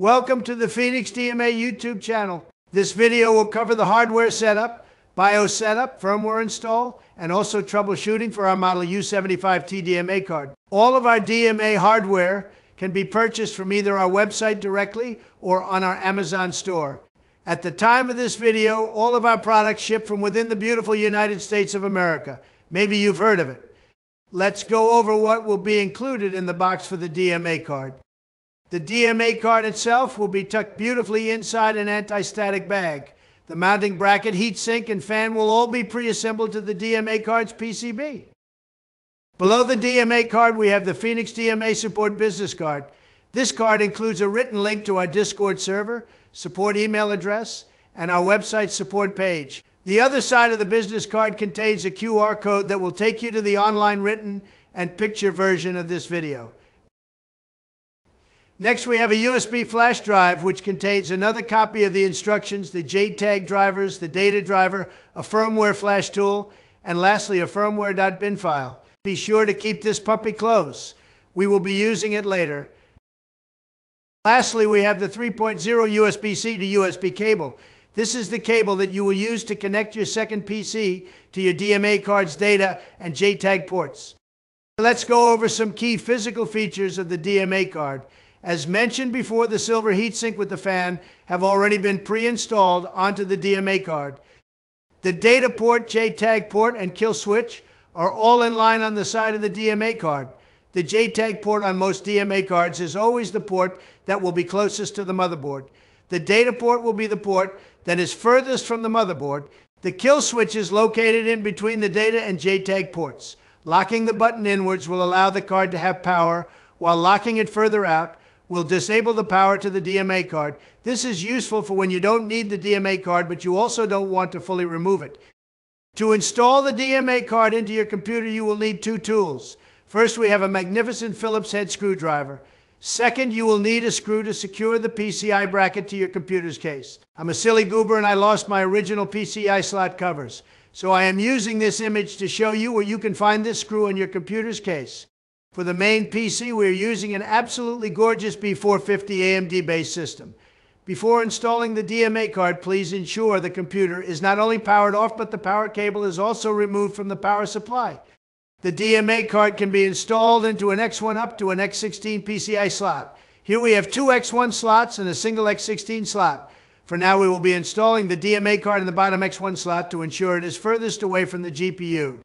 Welcome to the Phoenix DMA YouTube channel. This video will cover the hardware setup, BIOS setup, firmware install, and also troubleshooting for our model U 75T DMA card. All of our DMA hardware can be purchased from either our website directly or on our Amazon store. At the time of this video, all of our products ship from within the beautiful United States of America. Maybe you've heard of it. Let's go over what will be included in the box for the DMA card. The DMA card itself will be tucked beautifully inside an anti-static bag. The mounting bracket, heatsink, and fan will all be pre-assembled to the DMA card's PCB. Below the DMA card, we have the Phoenix DMA Support Business Card. This card includes a written link to our Discord server, support email address, and our website support page. The other side of the business card contains a QR code that will take you to the online written and picture version of this video. Next, we have a USB flash drive, which contains another copy of the instructions, the JTAG drivers, the data driver, a firmware flash tool, and lastly, a firmware.bin file. Be sure to keep this puppy close. We will be using it later. Lastly, we have the 3.0 USB-C to USB cable. This is the cable that you will use to connect your second PC to your DMA card's data and JTAG ports. Let's go over some key physical features of the DMA card. As mentioned before, the silver heatsink with the fan have already been pre-installed onto the DMA card. The data port, JTAG port, and kill switch are all in line on the side of the DMA card. The JTAG port on most DMA cards is always the port that will be closest to the motherboard. The data port will be the port that is furthest from the motherboard. The kill switch is located in between the data and JTAG ports. Locking the button inwards will allow the card to have power, while locking it further out will disable the power to the DMA card. This is useful for when you don't need the DMA card, but you also don't want to fully remove it. To install the DMA card into your computer, you will need two tools. First, we have a magnificent Phillips head screwdriver. Second, you will need a screw to secure the PCI bracket to your computer's case. I'm a silly goober and I lost my original PCI slot covers. So I am using this image to show you where you can find this screw in your computer's case. For the main PC, we're using an absolutely gorgeous B450 AMD based system. Before installing the DMA card, please ensure the computer is not only powered off, but the power cable is also removed from the power supply. The DMA card can be installed into an X1 up to an X16 PCI slot. Here we have two X1 slots and a single X16 slot. For now, we will be installing the DMA card in the bottom X1 slot to ensure it is furthest away from the GPU.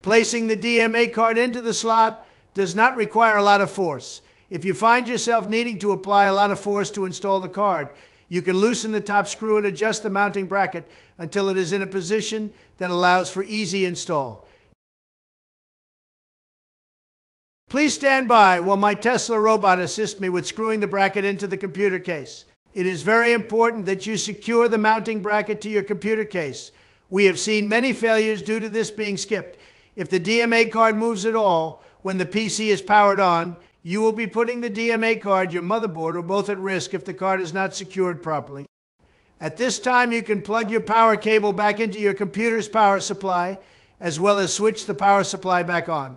Placing the DMA card into the slot does not require a lot of force. If you find yourself needing to apply a lot of force to install the card, you can loosen the top screw and adjust the mounting bracket until it is in a position that allows for easy install. Please stand by while my Tesla robot assists me with screwing the bracket into the computer case. It is very important that you secure the mounting bracket to your computer case. We have seen many failures due to this being skipped. If the DMA card moves at all, when the PC is powered on, you will be putting the DMA card, your motherboard, or both at risk if the card is not secured properly. At this time, you can plug your power cable back into your computer's power supply, as well as switch the power supply back on.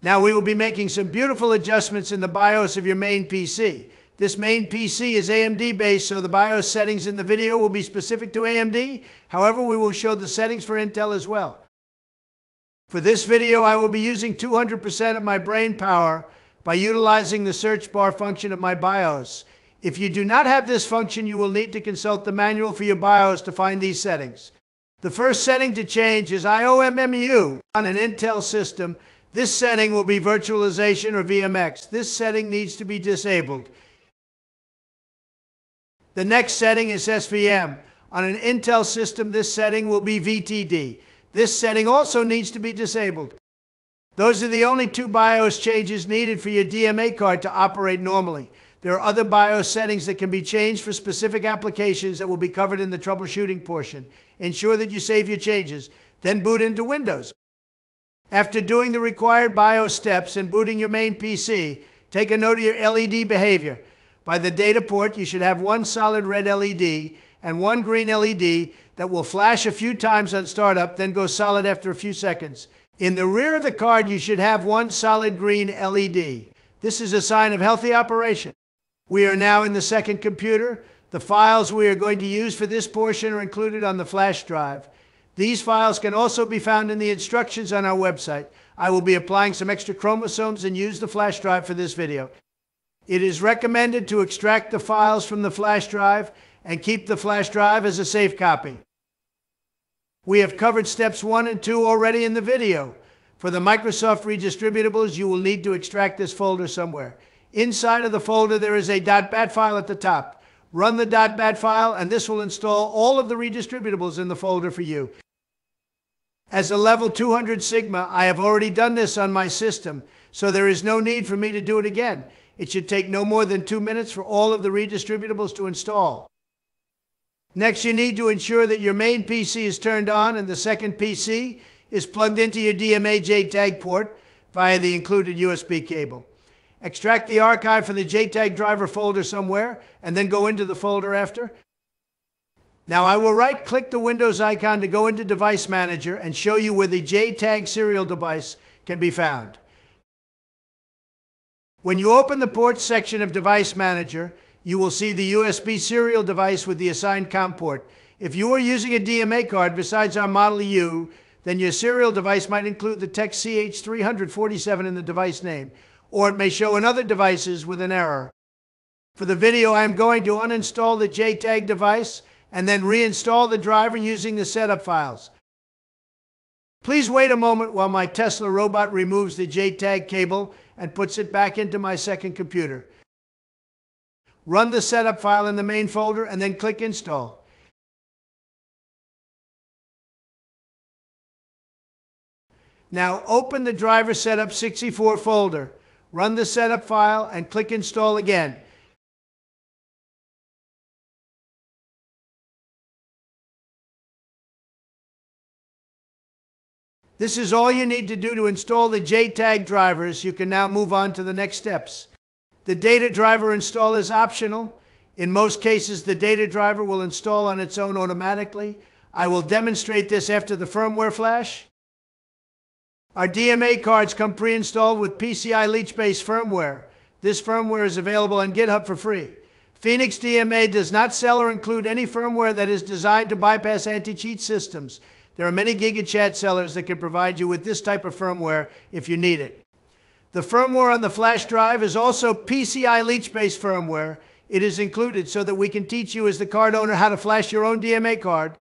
Now we will be making some beautiful adjustments in the BIOS of your main PC. This main PC is AMD based, so the BIOS settings in the video will be specific to AMD. However, we will show the settings for Intel as well. For this video, I will be using 200% of my brain power by utilizing the search bar function of my BIOS. If you do not have this function, you will need to consult the manual for your BIOS to find these settings. The first setting to change is IOMMU on an Intel system. This setting will be virtualization or VMX. This setting needs to be disabled. The next setting is SVM. On an Intel system, this setting will be VTD. This setting also needs to be disabled. Those are the only two BIOS changes needed for your DMA card to operate normally. There are other BIOS settings that can be changed for specific applications that will be covered in the troubleshooting portion. Ensure that you save your changes, then boot into Windows. After doing the required BIOS steps and booting your main PC, take a note of your LED behavior. By the data port, you should have one solid red LED and one green LED that will flash a few times on startup, then go solid after a few seconds. In the rear of the card, you should have one solid green LED. This is a sign of healthy operation. We are now in the second computer. The files we are going to use for this portion are included on the flash drive. These files can also be found in the instructions on our website. I will be applying some extra chromosomes and use the flash drive for this video. It is recommended to extract the files from the flash drive and keep the flash drive as a safe copy. We have covered steps one and two already in the video. For the Microsoft redistributables, you will need to extract this folder somewhere. Inside of the folder, there is a .bat file at the top. Run the .bat file, and this will install all of the redistributables in the folder for you. As a level 200 Sigma, I have already done this on my system, so there is no need for me to do it again. It should take no more than two minutes for all of the redistributables to install. Next, you need to ensure that your main PC is turned on and the second PC is plugged into your DMA JTAG port via the included USB cable. Extract the archive from the JTAG driver folder somewhere and then go into the folder after. Now I will right click the Windows icon to go into Device Manager and show you where the JTAG serial device can be found. When you open the ports section of Device Manager, you will see the USB serial device with the assigned COM port. If you are using a DMA card besides our Model U, then your serial device might include the TEC CH347 in the device name, or it may show in other devices with an error. For the video, I'm going to uninstall the JTAG device and then reinstall the driver using the setup files. Please wait a moment while my Tesla robot removes the JTAG cable and puts it back into my second computer. Run the setup file in the main folder and then click install. Now open the driver setup 64 folder. Run the setup file and click install again. This is all you need to do to install the JTAG drivers. You can now move on to the next steps. The data driver install is optional. In most cases, the data driver will install on its own automatically. I will demonstrate this after the firmware flash. Our DMA cards come pre-installed with PCILeech-based firmware. This firmware is available on GitHub for free. Phoenix DMA does not sell or include any firmware that is designed to bypass anti-cheat systems. There are many GigaChad sellers that can provide you with this type of firmware if you need it. The firmware on the flash drive is also PCILeech-based firmware. It is included so that we can teach you as the card owner how to flash your own DMA card.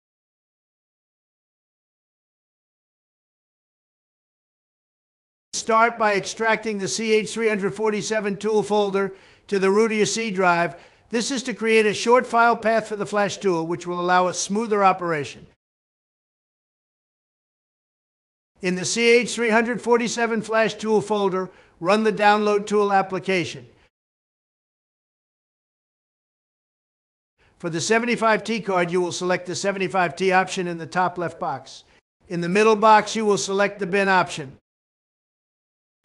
Start by extracting the CH347 tool folder to the root of your C drive. This is to create a short file path for the flash tool, which will allow a smoother operation. In the CH347 Flash Tool folder, run the Download Tool application. For the 75T card, you will select the 75T option in the top left box. In the middle box, you will select the bin option.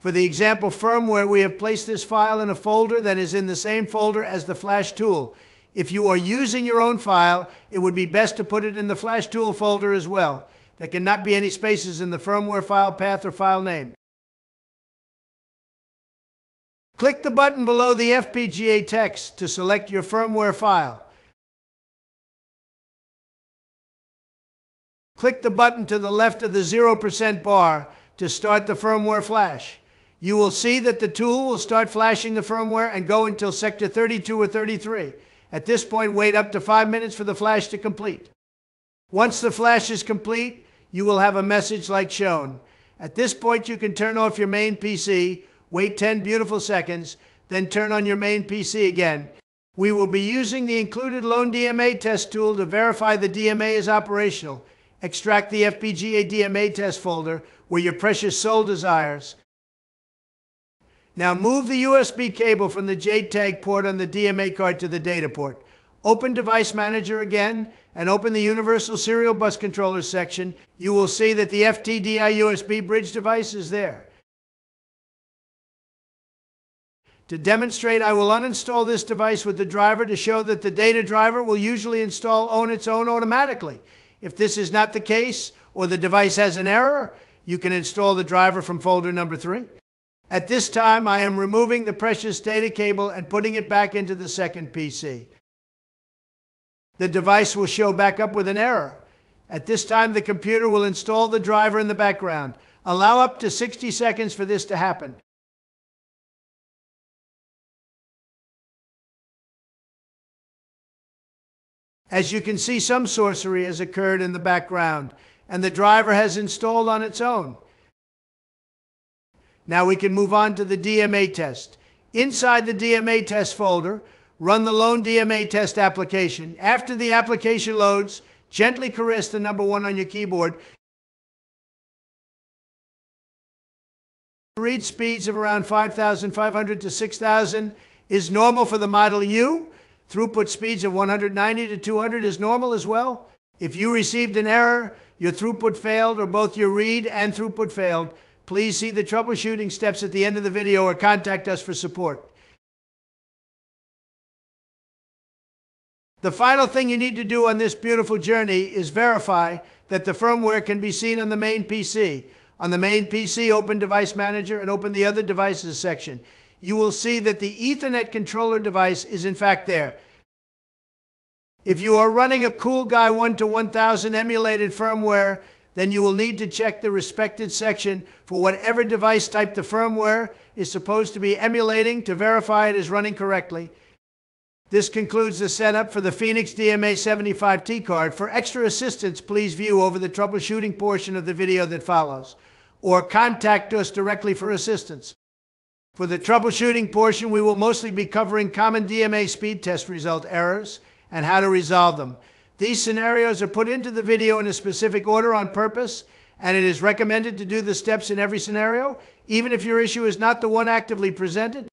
For the example firmware, we have placed this file in a folder that is in the same folder as the Flash tool. If you are using your own file, it would be best to put it in the Flash tool folder as well. There cannot be any spaces in the firmware file path or file name. Click the button below the FPGA text to select your firmware file. Click the button to the left of the 0% bar to start the firmware flash. You will see that the tool will start flashing the firmware and go until sector 32 or 33. At this point, wait up to five minutes for the flash to complete. Once the flash is complete, you will have a message like shown. At this point, you can turn off your main PC, wait 10 beautiful seconds, then turn on your main PC again. We will be using the included Lone DMA test tool to verify the DMA is operational. Extract the FPGA DMA test folder where your precious soul desires. Now move the USB cable from the JTAG port on the DMA card to the data port. Open Device Manager again and open the Universal Serial Bus Controller section, you will see that the FTDI USB bridge device is there. To demonstrate, I will uninstall this device with the driver to show that the data driver will usually install on its own automatically. If this is not the case, or the device has an error, you can install the driver from folder number three. At this time, I am removing the precious data cable and putting it back into the second PC. The device will show back up with an error. At this time, the computer will install the driver in the background. Allow up to 60 seconds for this to happen. As you can see, some sorcery has occurred in the background, and the driver has installed on its own. Now we can move on to the DMA test. Inside the DMA test folder, run the lone DMA test application. After the application loads, gently caress the number one on your keyboard. Read speeds of around 5,500 to 6,000 is normal for the Model U. Throughput speeds of 190 to 200 is normal as well. If you received an error, your throughput failed, or both your read and throughput failed, Please see the troubleshooting steps at the end of the video or contact us for support. The final thing you need to do on this beautiful journey is verify that the firmware can be seen on the main PC. On the main PC, open Device Manager and open the Other Devices section. You will see that the Ethernet controller device is in fact there. If you are running a Cool Guy 1 to 1000 emulated firmware, then you will need to check the respected section for whatever device type the firmware is supposed to be emulating to verify it is running correctly. This concludes the setup for the Phoenix DMA 75T card. For extra assistance, please view over the troubleshooting portion of the video that follows, or contact us directly for assistance. For the troubleshooting portion, we will mostly be covering common DMA speed test result errors and how to resolve them. These scenarios are put into the video in a specific order on purpose, and it is recommended to do the steps in every scenario, even if your issue is not the one actively presented.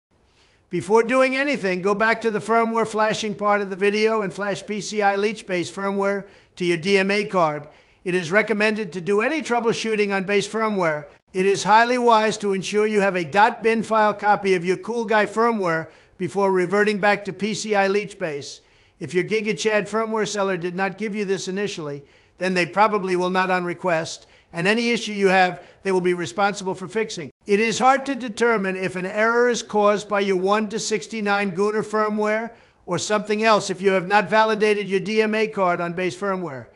Before doing anything, go back to the firmware flashing part of the video and flash PCILeech-based firmware to your DMA card. It is recommended to do any troubleshooting on base firmware. It is highly wise to ensure you have a .bin file copy of your Cool Guy firmware before reverting back to PCILeech base. If your GigaChad firmware seller did not give you this initially, then they probably will not on request, and any issue you have, they will be responsible for fixing. It is hard to determine if an error is caused by your 1 to 69 Gunner firmware or something else if you have not validated your DMA card on base firmware.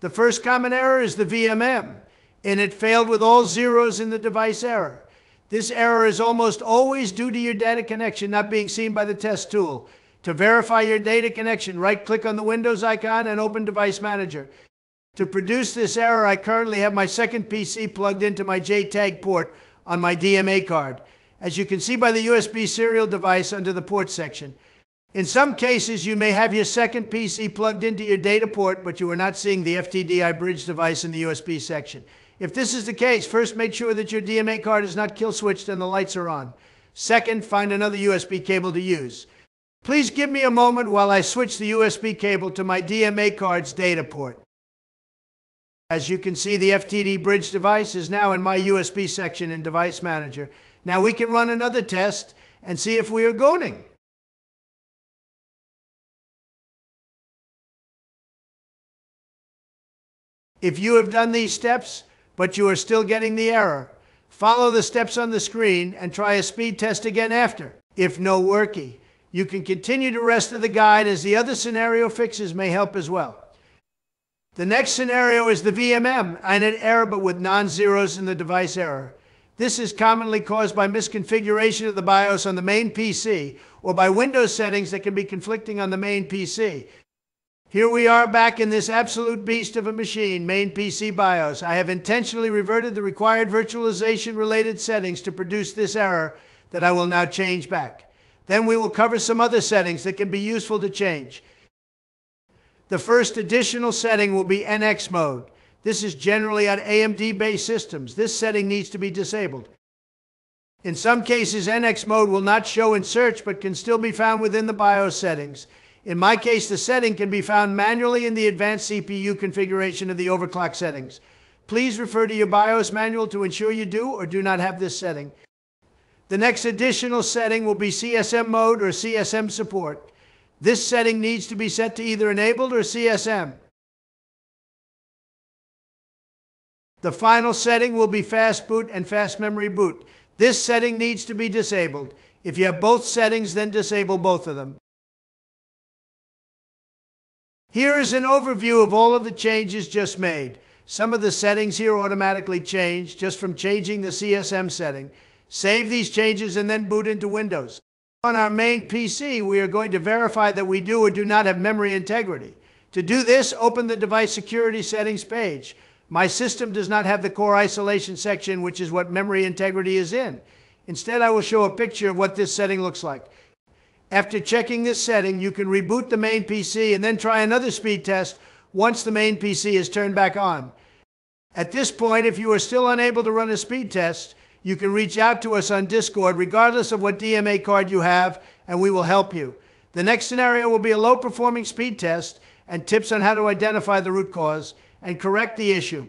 The first common error is the VMM, and it failed with all zeros in the device error. This error is almost always due to your data connection not being seen by the test tool. To verify your data connection, right-click on the Windows icon and open Device Manager. To produce this error, I currently have my second PC plugged into my JTAG port on my DMA card, as you can see by the USB serial device under the port section. In some cases, you may have your second PC plugged into your data port, but you are not seeing the FTDI bridge device in the USB section. If this is the case, first make sure that your DMA card is not kill switched and the lights are on. Second, find another USB cable to use. Please give me a moment while I switch the USB cable to my DMA card's data port. As you can see, the FTD bridge device is now in my USB section in Device Manager. Now we can run another test and see if we are going. If you have done these steps, but you are still getting the error, follow the steps on the screen and try a speed test again after. If no worky, you can continue the rest of the guide as the other scenario fixes may help as well. The next scenario is the VMM, and an error but with non-zeros in the device error. This is commonly caused by misconfiguration of the BIOS on the main PC or by Windows settings that can be conflicting on the main PC. Here we are back in this absolute beast of a machine, main PC BIOS. I have intentionally reverted the required virtualization related settings to produce this error that I will now change back. Then we will cover some other settings that can be useful to change. The first additional setting will be NX mode. This is generally on AMD-based systems. This setting needs to be disabled. In some cases, NX mode will not show in search, but can still be found within the BIOS settings. In my case, the setting can be found manually in the advanced CPU configuration of the overclock settings. Please refer to your BIOS manual to ensure you do or do not have this setting. The next additional setting will be CSM mode or CSM support. This setting needs to be set to either enabled or CSM. The final setting will be fast boot and fast memory boot. This setting needs to be disabled. If you have both settings, then disable both of them. Here is an overview of all of the changes just made. Some of the settings here automatically change just from changing the CSM setting. Save these changes and then boot into Windows. On our main PC, we are going to verify that we do or do not have memory integrity. To do this, open the device security settings page. My system does not have the core isolation section, which is what memory integrity is in. Instead, I will show a picture of what this setting looks like. After checking this setting, you can reboot the main PC and then try another speed test once the main PC is turned back on. At this point, if you are still unable to run a speed test, you can reach out to us on Discord regardless of what DMA card you have, and we will help you. The next scenario will be a low performing speed test and tips on how to identify the root cause and correct the issue.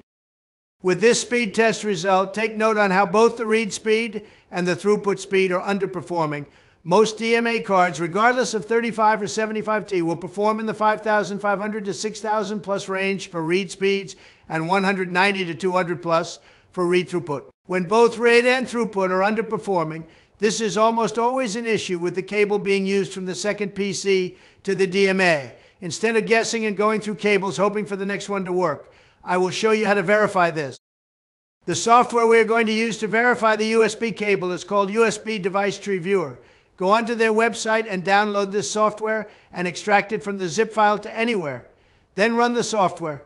With this speed test result, take note on how both the read speed and the throughput speed are underperforming. Most DMA cards, regardless of 35 or 75T, will perform in the 5,500 to 6,000 plus range for read speeds and 190 to 200 plus for read throughput. When both rate and throughput are underperforming, this is almost always an issue with the cable being used from the second PC to the DMA. Instead of guessing and going through cables hoping for the next one to work, I will show you how to verify this. The software we are going to use to verify the USB cable is called USB Device Tree Viewer. Go onto their website and download this software and extract it from the zip file to anywhere. Then run the software.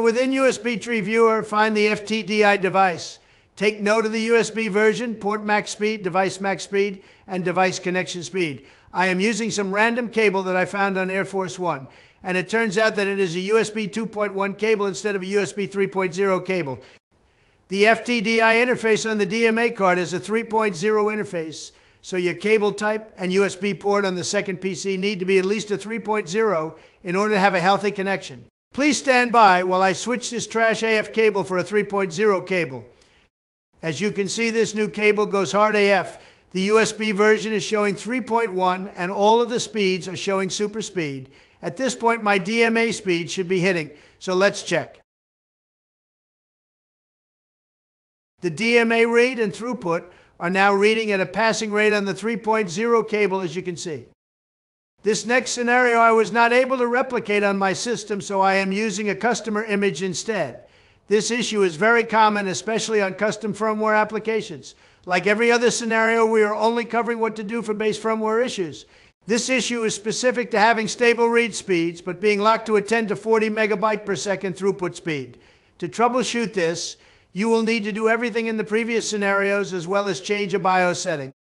Within USB Tree Viewer, find the FTDI device. Take note of the USB version, port max speed, device max speed, and device connection speed. I am using some random cable that I found on Air Force One and it turns out that it is a USB 2.1 cable instead of a USB 3.0 cable. The FTDI interface on the DMA card is a 3.0 interface, so your cable type and USB port on the second PC need to be at least a 3.0 in order to have a healthy connection. Please stand by while I switch this trash AF cable for a 3.0 cable. As you can see, this new cable goes hard AF. The USB version is showing 3.1 and all of the speeds are showing super speed. At this point, my DMA speed should be hitting, so let's check. The DMA read and throughput are now reading at a passing rate on the 3.0 cable, as you can see. This next scenario I was not able to replicate on my system, so I am using a customer image instead. This issue is very common, especially on custom firmware applications. Like every other scenario, we are only covering what to do for base firmware issues. This issue is specific to having stable read speeds, but being locked to a 10 to 40 megabyte per second throughput speed. To troubleshoot this, you will need to do everything in the previous scenarios as well as change a BIOS setting.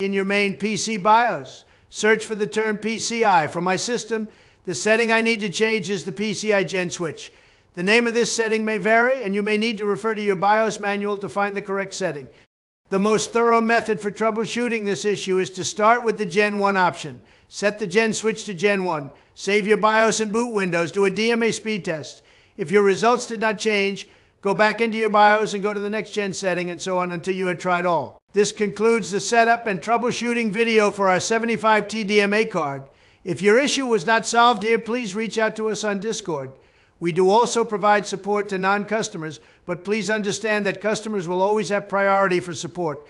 In your main PC BIOS, search for the term PCI. For my system, the setting I need to change is the PCI Gen switch. The name of this setting may vary, and you may need to refer to your BIOS manual to find the correct setting. The most thorough method for troubleshooting this issue is to start with the Gen 1 option. Set the Gen switch to Gen 1. Save your BIOS and boot windows. Do a DMA speed test. If your results did not change, go back into your BIOS and go to the next Gen setting and so on until you had tried all. This concludes the setup and troubleshooting video for our 75T DMA card. If your issue was not solved here, please reach out to us on Discord. We do also provide support to non-customers, but please understand that customers will always have priority for support.